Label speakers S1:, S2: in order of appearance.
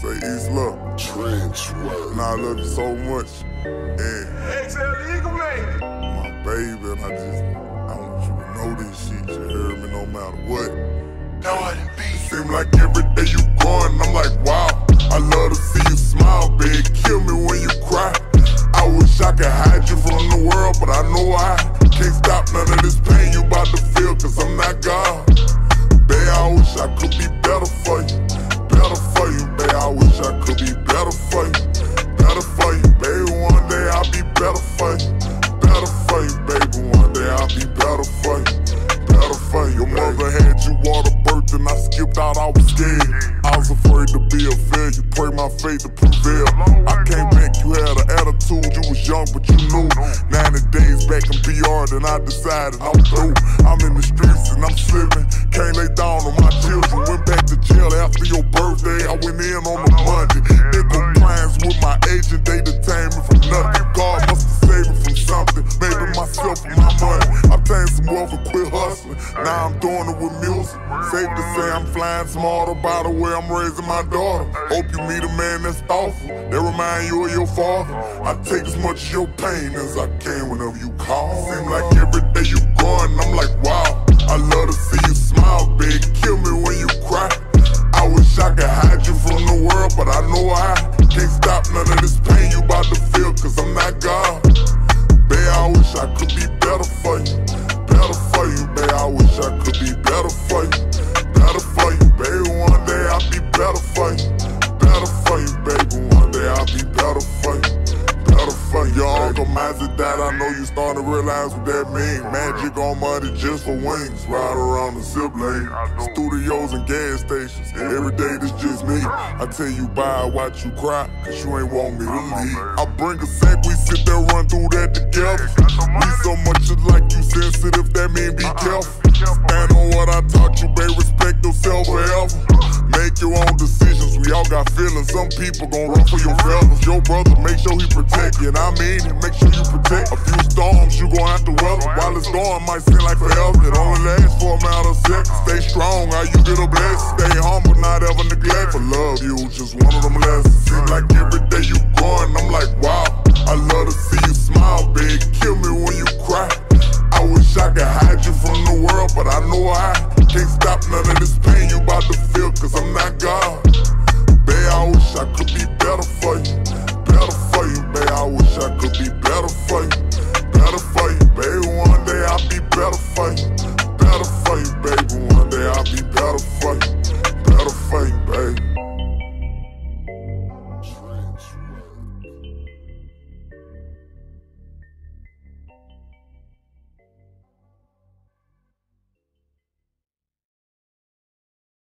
S1: Say East Love.
S2: Trench work.
S1: And I love you so much. And
S3: XL Eagle Lady.
S1: my baby, and I just, I want you to know this shit. You heard me no matter what.
S3: Know it be.
S1: Seem like every day you going, I'm like, wow. I love to faith to prevail. I came back, you had an attitude. You was young, but you knew. 90 days back in PR, then I decided I'm through. I'm in the streets and I'm slipping. Can't lay down on my children. Went back to jail after your birthday. I went in on a Monday. In compliance with my agent, they detained me from nothing. God must have saved me from something. Maybe myself and my money. Wealth and quit hustling. Now I'm doing it with music. Safe to say I'm flying smarter by the way I'm raising my daughter. Hope you meet a man that's thoughtful. That remind you of your father. I take as much of your pain as I can whenever you call. Seem like every day you going, I'm like, wow. I love to see you smile, big. Kill me when you cry. I wish I could hide you from the world, but I know I can't stop none of this pain you about to feel, cause I'm not God. Babe, I wish I could be Died. I know you starting to realize what that mean. Magic on money just for wings. Ride around the zip lane. Studios and gas stations. Every day this just me. I tell you bye, watch you cry. Cause you ain't want me to leave. I bring a sack, we sit there, run through that together. We so much like you sensitive, that mean be careful. Stand on what I taught you, babe, respect yourself forever. Make your own decisions, we all got feelings. Some people gon' run for your feathers. Your brother, make sure he protect you, and I mean it, make sure you protect. A few storms you gon' have to weather. While it's gone, might seem like forever. It only lasts for a matter of seconds. Stay strong, how you get a blessing. Stay humble, not ever neglect. For love, you just one of them lessons. Seem like every